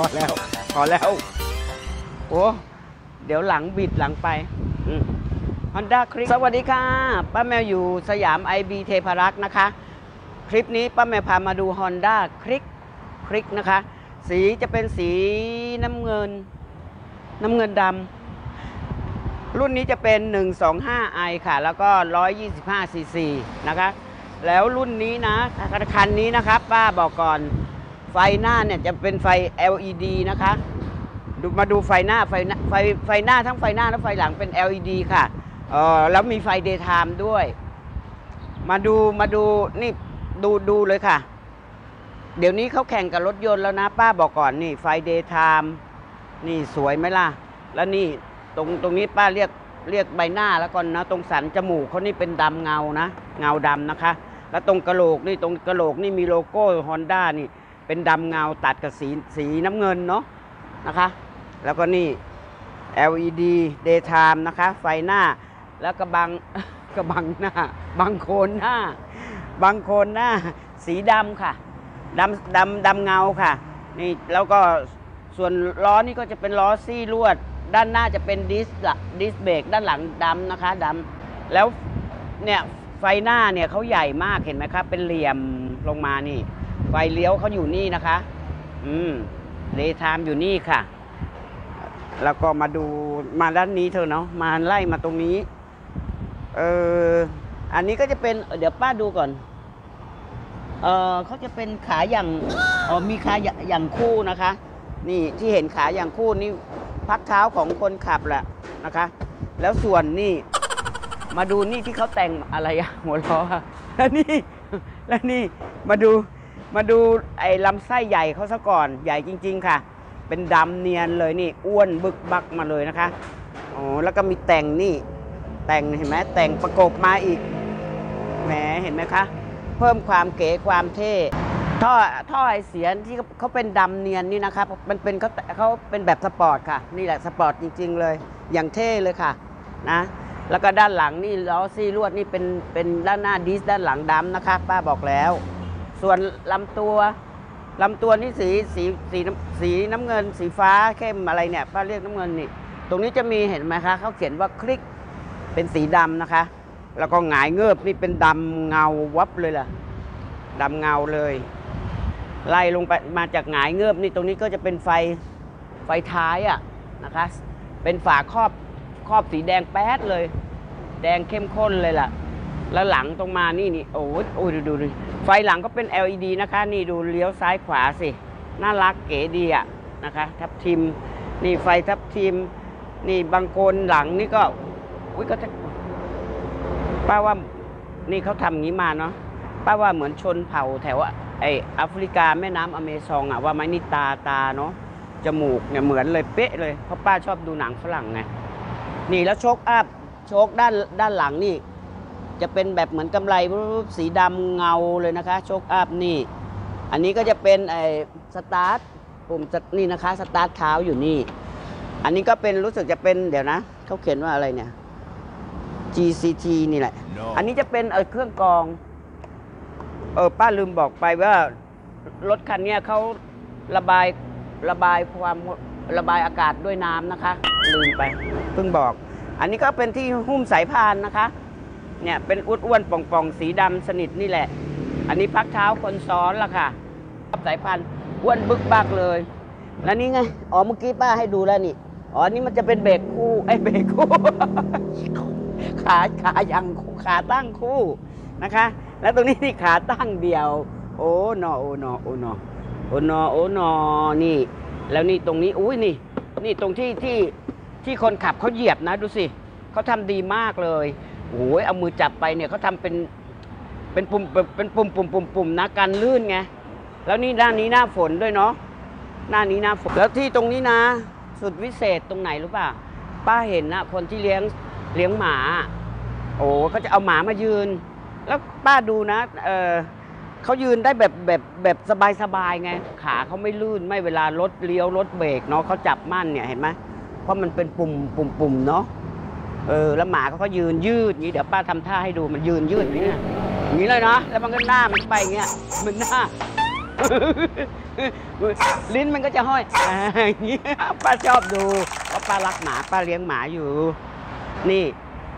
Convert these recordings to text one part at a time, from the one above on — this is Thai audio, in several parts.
อแล้วพอแล้ว โอ้เดี๋ยวหลังบิดหลังไปฮอนด้าคลิกสวัสดีค่ะ ป้าแมวอยู่สยามไอบีเทพารักษ์นะคะ คลิปนี้ป้าแมวพามาดู Honda คลิกคลิกนะคะ สีจะเป็นสีน้ำเงิน น้ำเงินดำรุ่นนี้จะเป็น 125i ค่ะ แล้วก็ 125 cc นะคะ แล้วรุ่นนี้นะคันนี้นะครับป้าบอกก่อน ไฟหน้าเนี่ยจะเป็นไฟ LED นะคะดูมาดูไฟหน้าไฟหน้าไฟไฟหน้าทั้งไฟหน้าและไฟหลังเป็น LED ค่ะเออแล้วมีไฟ daytime ด้วย มาดูมาดูนี่ดูดูเลยค่ะ เดี๋ยวนี้เขาแข่งกับรถยนต์แล้วนะ ป้าบอกก่อนนี่ไฟ daytime นี่สวยไหมล่ะ แล้วนี่ตรงตรงนี้ป้าเรียกเรียกใบหน้าแล้วก่อนนะ ตรงสันจมูกเขานี่เป็นดำเงานะ เงาดำนะคะ แล้วตรงกระโหลกนี่ตรงกระโหลกนี่มีโลโก้ Honda นี่ เป็นดำเงาตัดกับสีสีน้ำเงินเนาะนะคะ แล้วก็นี่ LED daytime นะคะ ไฟหน้า แล้วกระบังกระบังหน้า บังโคนหน้า บังโคนหน้า สีดำค่ะดำดำดำเงาค่ะ นี่แล้วก็ส่วนล้อนี่ก็จะเป็นล้อซี่ลวด ด้านหน้าจะเป็นดิสละดิสเบรกด้านหลังดำนะคะดำแล้วเนี่ยไฟหน้าเนี่ยเขาใหญ่มากเห็นไหมครับ เป็นเหลี่ยมลงมานี่ ไฟเลี้ยวเขาอยู่นี่นะคะ อืมเลทามอยู่นี่ค่ะ แล้วก็มาดูมาด้านนี้เธอเนาะมาไล่มาตรงนี้ เอออันนี้ก็จะเป็นเดี๋ยวป้าดูก่อน เออเขาจะเป็นขาอย่างอ๋อมีขาอย่างคู่นะคะ นี่ที่เห็นขาอย่างคู่นี่พักเท้าของคนขับแหละนะคะ แล้วส่วนนี่มาดูนี่ที่เขาแต่งอะไรอะหัวล้ออะแล้วนี่แล้วนี่มาดู มาดูไอ้ลำไส้ใหญ่เขาซะก่อนใหญ่จริง ๆ ค่ะ เป็นดำเนียนเลยนี่อ้วนบึกบักมาเลยนะคะอ๋อแล้วก็มีแต่งนี่แต่งเห็นไหมแต่งประกบมาอีกแหมเห็นไหมคะ เพิ่มความเก๋ความเท่ท่อท่อไอเสียที่เขาเป็นดำเนียนนี่นะครับมันเป็นเขาเขาเป็นแบบสปอร์ตค่ะ นี่แหละสปอร์ตจริง ๆ เลย อย่างเท่เลยค่ะนะแล้วก็ด้านหลังนี่ล้อซี่ลวดนี่เป็นเป็นด้านหน้าดิสด้านหลังดำนะคะป้าบอกแล้ว ส่วนลำตัวลำตัวนี่สีสีสีน้ำสีน้ำเงิน สีฟ้าเข้มอะไรเนี่ยป้าเรียกน้ำเงินนี่ ตรงนี้จะมีเห็นไหมคะเขาเขียนว่าคลิกเป็นสีดำนะคะ แล้วก็หงายเงือบนี่เป็นดำเงาวับเลยล่ะดำเงาเลย ไล่ลงไปมาจากหงายเงือบนี่ตรงนี้ก็จะเป็นไฟไฟท้ายอะนะคะ เป็นฝาครอบครอบสีแดงแป๊ดเลย แดงเข้มข้นเลยล่ะ แล้วหลังตรงมานี่นี่โอ้ยโอ้ยดูดูดูไฟหลังก็เป็น LED นะคะ นี่ดูเลี้ยวซ้ายขวาสิ น่ารักเก๋ดีอะนะคะ ทับทิม นี่ไฟทับทิม นี่บางโคนหลังนี่ก็อุ้ยก็จะป้าว่านี่เขาทำงี้มาเนาะป้าว่าเหมือนชนเผ่าแถวไอแอฟริกาแม่น้ำอเมซอนอะว่าไหมนี่ตาตาเนาะจมูกเนี่ยเหมือนเลยเป๊ะเลยเพราะป้าชอบดูหนังฝรั่งไงนี่แล้วโชคอัพโชคด้านด้านหลังนี่ จะเป็นแบบเหมือนกำไรรูปสีดำเงาเลยนะคะโชคอัพนี่ อันนี้ก็จะเป็นไอ้สตาร์ทปุ่มสนี่นะคะสตาร์ทเท้าอยู่นี่ อันนี้ก็เป็นรู้สึกจะเป็นเดี๋ยวนะเขาเขียนว่าอะไรเนี่ย GCT นี่แหละ No อันนี้จะเป็นเออเครื่องกรอง เออป้าลืมบอกไปว่ารถคันเนี้ยเขาระบายระบายความระบายอากาศด้วยน้ำนะคะ ลืมไปเพิ่งบอก อันนี้ก็เป็นที่หุ้มสายพานนะคะ เนี่ยเป็นอ้วนๆป่องๆ สีดำสนิทนี่แหละ อันนี้พักเท้าคนซ้อนละค่ะสายพันธุ์อ้วนบึกบักเลย แล้วนี่ไง อ๋อเมื่อกี้ป้าให้ดูแล้วนี่ อ๋อนี่มันจะเป็นเบรกคู่ไอ้เบรกคู่ ขาขายังขาตั้งคู่นะคะ แล้วตรงนี้นี่ขาตั้งเดียว โอ้นอโอ้นอโอ้นอโอ้นอโอ้นอนี่ แล้วนี่ตรงนี้อุ้ยนี่ นี่ตรงที่ที่ที่คนขับเขาเหยียบนะดูสิเขาทำดีมากเลย โอ้ยเอามือจับไปเนี่ยเขาทำเป็นเป็นปุ่มเป็นปุ่มปุ่มปุ่มปุ่มนะกันลื่นไงแล้วนี่ด้านนี้หน้าฝนด้วยเนาะหน้านี้หน้าฝนแล้วที่ตรงนี้นะ สุดวิเศษตรงไหนรู้ป่ะป้าเห็นนะคนที่เลี้ยงเลี้ยงหมา โอ้เขาจะเอาหมามายืน แล้วป้าดูนะเออเขายืนได้แบบแบบแบบสบายๆไง ขาเขาไม่ลื่นไม่เวลารถเลี้ยวรถเบรกเนาะเขาจับมั่นเนี่ยเห็นไหมเพราะมันเป็นปุ่มปุ่มปุ่มเนาะ เออแล้วหมาเขาก็ยืนยืดอย่างนี้เดี๋ยวป้าทำท่าให้ดูมันยืนยืดอย่างนี้อย่างนี้เลยเนาะแล้วมันก็หน้ามันไปอย่างเงี้ยมันหน้า ลิ้นมันก็จะห้อยอย่างเงี้ยป้าชอบดูเพราะป้ารักหมาป้าเลี้ยงหมาอยู่ นี่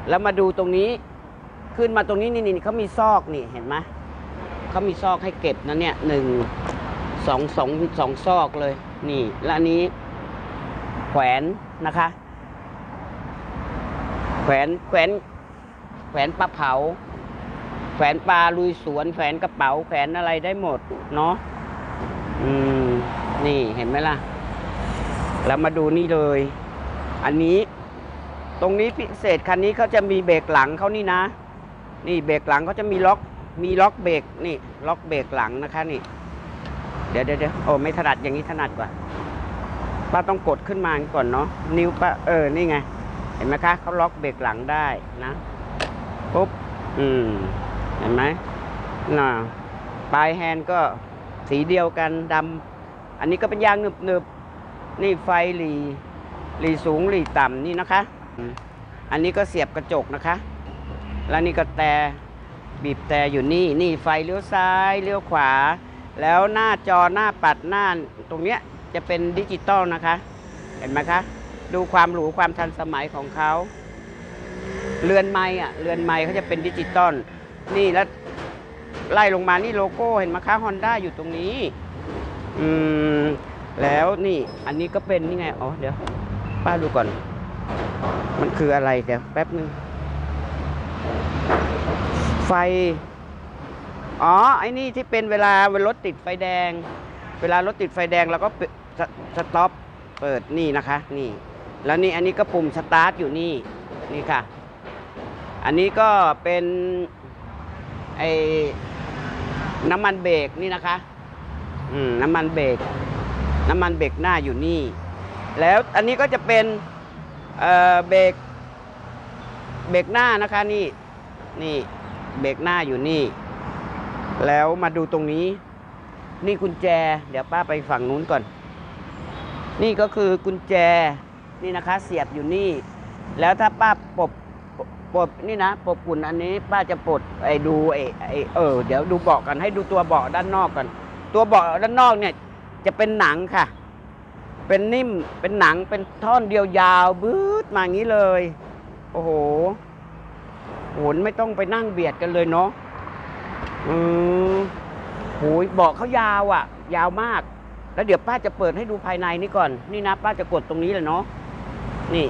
แล้วมาดูตรงนี้ ขึ้นมาตรงนี้นี่นี่เขามีซอกนี่เห็นไหมเขามีซอกให้เก็บนะเนี่ยหนึ่งสองสองสองซอกเลย นี่ และนี้ แขวนนะคะ ขวนแขวนแขวนปลาเผา แขวนปลาลุยสวน แขวนกระเป๋า แขวนอะไรได้หมด เนาะอืม นี่เห็นไหมล่ะ แล้วมาดูนี่เลย อันนี้ ตรงนี้พิเศษคันนี้เขาจะมีเบรกหลังเขานี่นะ นี่เบรกหลังเขาจะมีล็อก มีล็อกเบรกนี่ ล็อกเบรกหลังนะคะนี่ เดี๋ยวเดี๋ยวเดี๋ยวโอ้ไม่ถนัดอย่างนี้ถนัดกว่าป้าต้องกดขึ้นมาก่อนเนาะนิ้วป้าเออนี่ไง ห็นไหมคะเขาล็อกเบรกหลังได้นะปุ๊บอืมเห็นไหมน่ะปลายแฮนด์ก็สีเดียวกันดำอันนี้ก็เป็นยางหนึบหนึบนี่ไฟหลีหลีสูงหลีต่ำนี่นะคะ อันนี้ก็เสียบกระจกนะคะ แล้วนี่ก็แต่บีบแต่อยู่นี่นี่ไฟเลี้ยวซ้ายเลี้ยวขวา แล้วหน้าจอหน้าปัดหน้าตรงเนี้ยจะเป็นดิจิตอลนะคะ เห็นไหมคะ ดูความหรูความทันสมัยของเขา เรือนไมล์อะเรือนไมล์เขาจะเป็นดิจิตอลนี่แล้วไล่ลงมานี่โลโก้เห็นไหมคะฮอนด้าอยู่ตรงนี้ อืม แล้วนี่ อันนี้ก็เป็นนี่ไง อ๋อ เดี๋ยว ป้าดูก่อน มันคืออะไรเดี๋ยวแป๊บนึง ไฟ อ๋อ ไอ้นี่ที่เป็นเวลาเวลารถติดไฟแดง เวลารถติดไฟแดงเราก็ stop เปิดนี่นะคะ นี่ แล้วนี่อันนี้ก็ปุ่มสตาร์ทอยู่นี่นี่ค่ะ อันนี้ก็เป็นไอ้น้ำมันเบรกนี่นะคะ อืมน้ำมันเบรกน้ำมันเบรกหน้าอยู่นี่ แล้วอันนี้ก็จะเป็นเอ่อเบรกเบรกหน้านะคะนี่นี่เบรกหน้าอยู่นี่ แล้วมาดูตรงนี้ นี่กุญแจ เดี๋ยวป้าไปฝั่งนู้นก่อน นี่ก็คือกุญแจ นี่นะคะ เสียบอยู่นี่ แล้วถ้าป้าปลดปลดนี่นะปลดกุ่นอันนี้ ป้าจะปลดไอ้ดูไอ้ไอ้เออเดี๋ยวดูเบาะกันให้ดูตัวเบาะด้านนอกกันตัวเบาะด้านนอกเนี่ย จะเป็นหนังค่ะ เป็นนิ่มเป็นหนังเป็นท่อนเดียวยาวบืดมาอย่างนี้เลย โอ้โหโหนไม่ต้องไปนั่งเบียดกันเลยเนาะอืมโหยเบาะเขายาวอะ ยาวมาก แล้วเดี๋ยวป้าจะเปิดให้ดูภายในนี่ก่อน นี่นะ ป้าจะกดตรงนี้เลยเนาะ นี่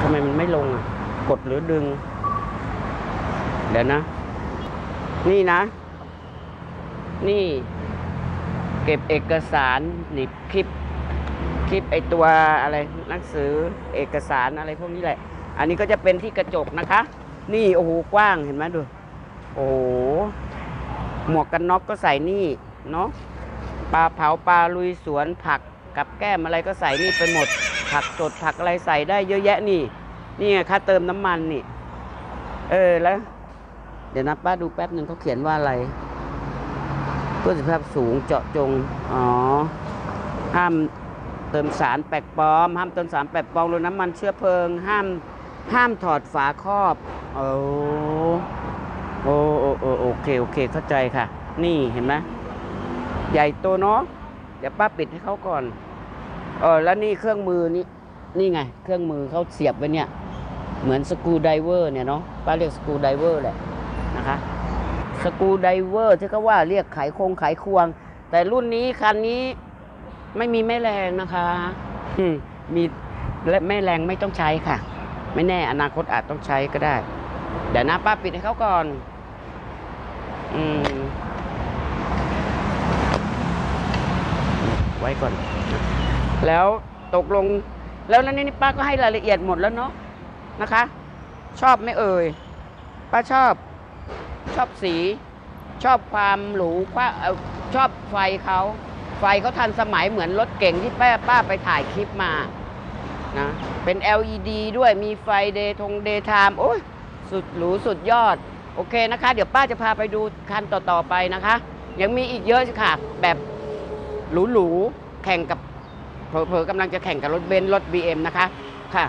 ทำไมมันไม่ลงอะ กดหรือดึง เดี๋ยวนะ นี่นะ นี่ เก็บเอกสารนี่คลิป คลิปไอตัวอะไรหนังสือเอกสารอะไรพวกนี้แหละ อันนี้ก็จะเป็นที่กระจกนะคะ นี่โอ้โหกว้างเห็นไหมดู โอ้โห หมวกกันน็อกก็ใส่นี่ เนาะ ปลาเผาปลาลุยสวนผักกับแก้มอะไรก็ใส่นี่ไปหมด ผักสดผักอะไรใส่ได้เยอะแยะนี่ นี่ไงค่าเติมน้ำมันนี่ เออแล้ว เดี๋ยวนะป้าดูแป๊บหนึ่งเขาเขียนว่าอะไรเพื่อสุขภาพสูงเจาะจง อ๋อ ห้ามเติมสารแปลกปลอม ห้ามเติมสารแปลกปลอมหรือน้ำมันเชื้อเพลิง ห้ามห้ามถอดฝาครอบ โอ้โอ้โอ้โอ้โอเคโอเคเข้าใจค่ะ นี่เห็นไหม ใหญ่โตเนาะเดี๋ยวป้าปิดให้เขาก่อนเออแล้วนี่เครื่องมือนี่นี่ไง เครื่องมือเขาเสียบไว้เนี่ย เหมือนสกูไดเวอร์เนี่ยเนาะป้าเรียกสกูไดเวอร์แหละนะคะสกูไดเวอร์ที่เขาว่าเรียกไขคงไขควง แต่รุ่นนี้คันนี้ไม่มีแม่แรงนะคะไม่มีแหละแม่แรงไม่ต้องใช้ค่ะ ไม่แน่อนาคตอาจต้องใช้ก็ได้ เดี๋ยวนะป้าปิดให้เขาก่อน อืม ไว้ก่อน แล้วตกลงแล้วนั่นนี่ป้าก็ให้รายละเอียดหมดแล้วเนาะนะคะ ชอบไม่เอ่ยป้าชอบชอบสี ชอบความหรูป้าชอบไฟเขาไฟเขาทันสมัยเหมือนรถเก่งที่ป้าป้าไปถ่ายคลิปมานะเป็น LED ด้วยมีไฟ day ทง daytime โอ้ยสุดหรูสุดยอด โอเคนะคะ เดี๋ยวป้าจะพาไปดูคันต่อ ๆ ไปนะคะ ยังมีอีกเยอะค่ะแบบ หรูๆแข่งกับเผลอๆกำลังจะแข่งกับรถเบนซ์รถ BM นะคะค่ะ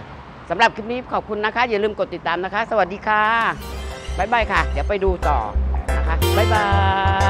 สำหรับคลิปนี้ขอบคุณนะคะ อย่าลืมกดติดตามนะคะ สวัสดีค่ะบ๊ายบายค่ะ เดี๋ยวไปดูต่อนะคะบ๊ายบาย